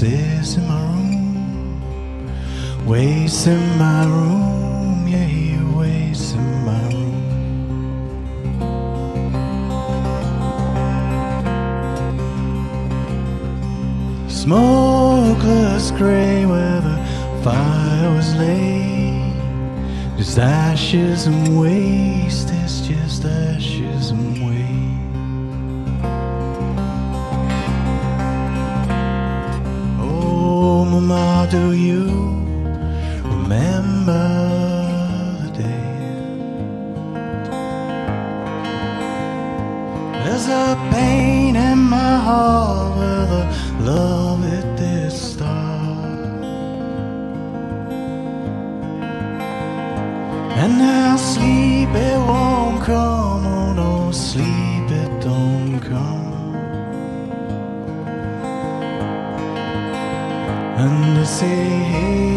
sits in my room, waits in my room, yeah, he in my room. Smokeless gray where the fire was laid. Just ashes and waste, it's just ashes and waste. Do you remember the day? There's a pain in my heart where the love it did start. And now sleep it won't come, oh no, sleep say, hey,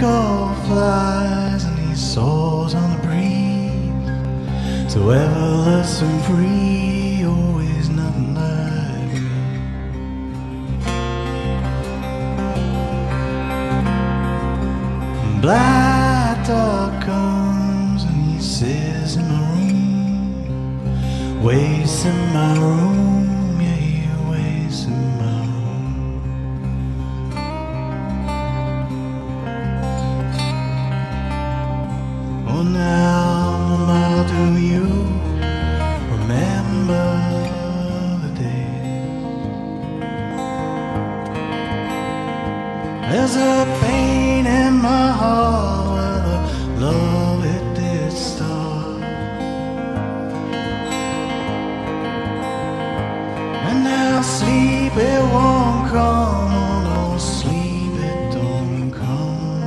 Seagull flies and he soars on the breeze. So everless and free, always nothing like me. Black dog comes and he sits in my room, waits in my room, There's a pain in my heart where the love it did start. And now sleep it won't come, oh no, sleep it don't come.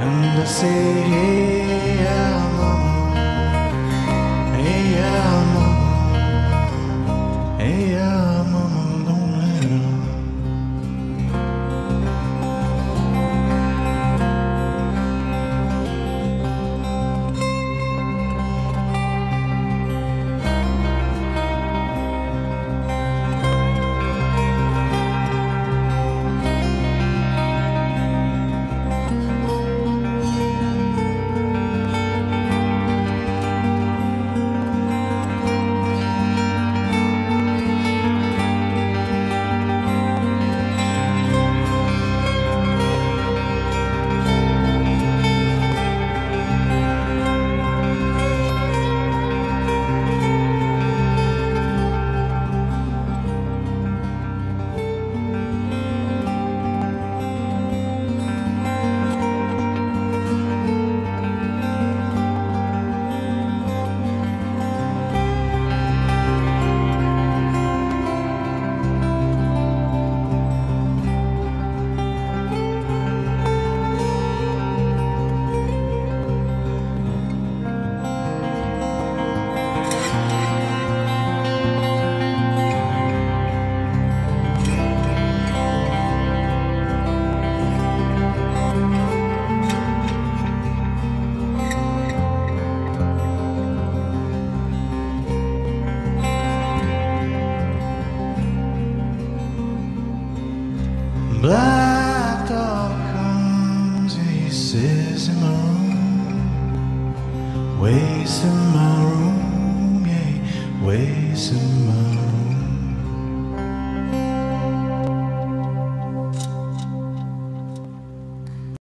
And I say, hey, yeah, mama. Hey, mama. Waits in my room, yeah, waits in my room.